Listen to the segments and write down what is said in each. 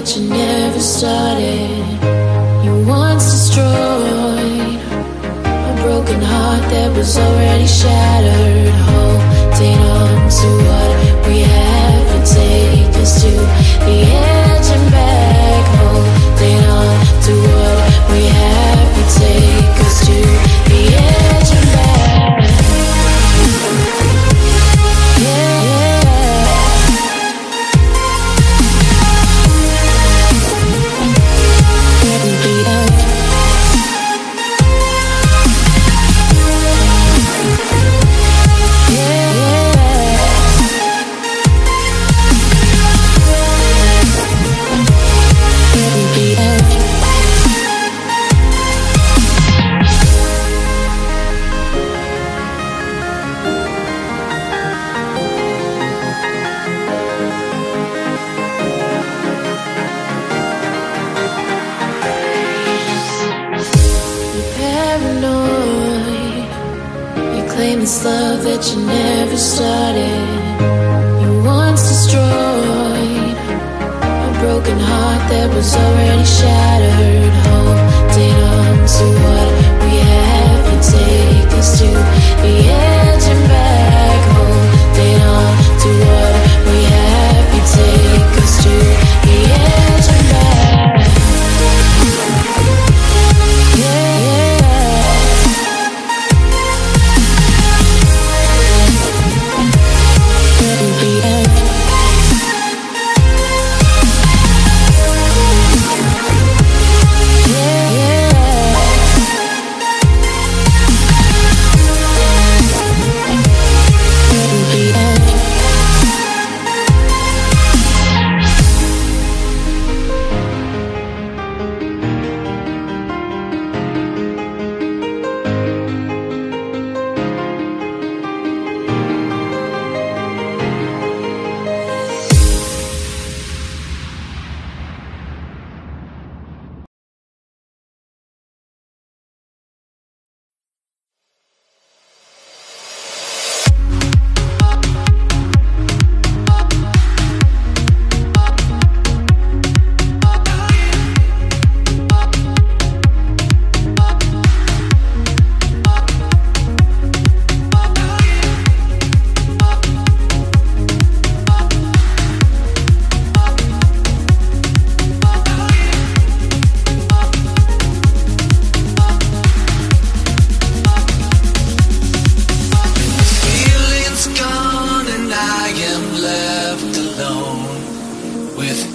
that you never started. You once destroyed a broken heart that was already shattered. Holding on to what we have and take us to the end. This love that you never started. You once destroyed a broken heart that was already shattered.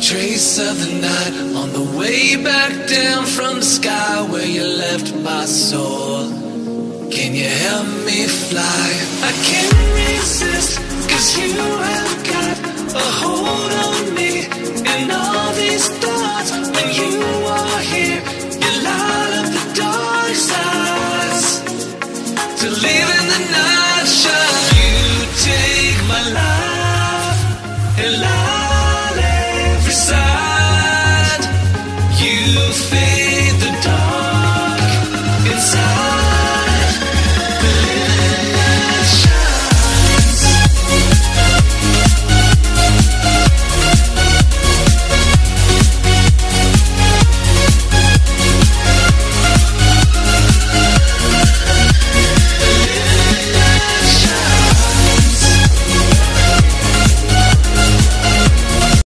trace of the night on the way back down from the sky where you left my soul. Can you help me fly? I can't resist, cause you have got a hold on me and all these thoughts. When you are here, you light up the dark sides to live in the night shine. You take my life and life.